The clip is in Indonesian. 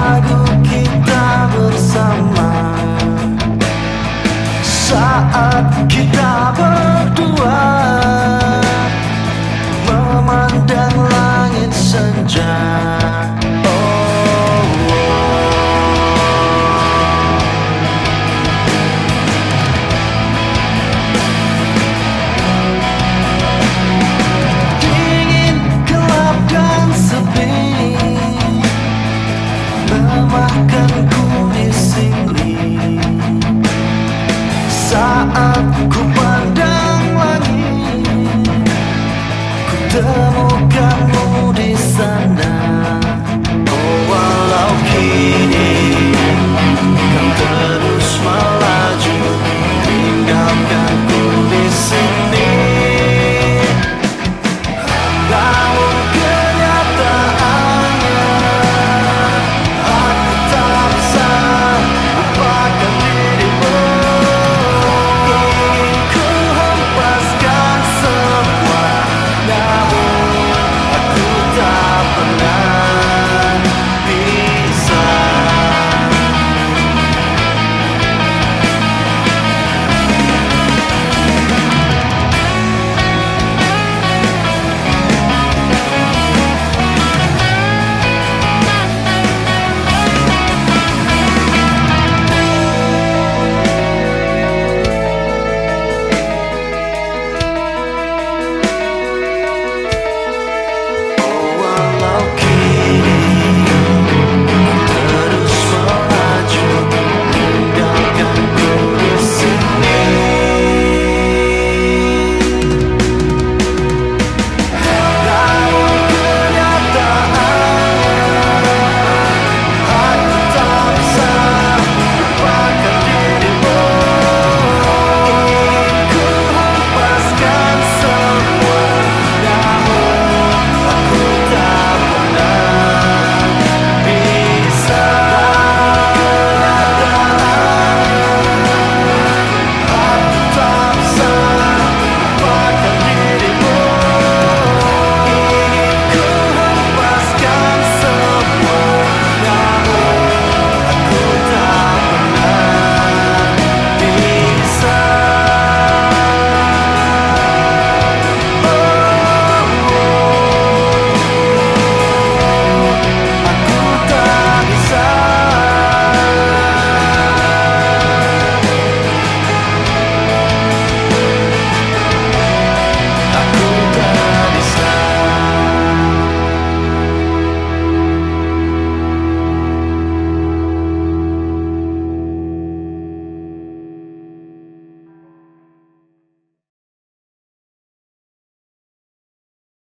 lagu kita bersama. Saat kita ku